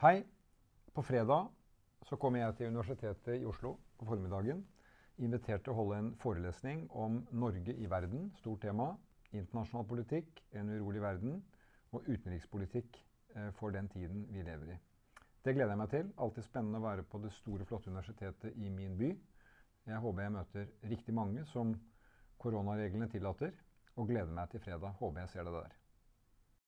Hei. På fredag så kommer jeg til Universitetet i Oslo på formiddagen. Invitert til å holde en forelesning om Norge i verden, stort tema. Internasjonal politikk, en urolig verden og utenrikspolitikk eh, for den tiden vi lever i. Det gleder jeg meg til. Alltid spennende å være på det store, flotte universitetet i min by. Jeg håper jeg møter riktig mange som koronareglene tillater, og gleder meg til fredag. Håper jeg ser deg der.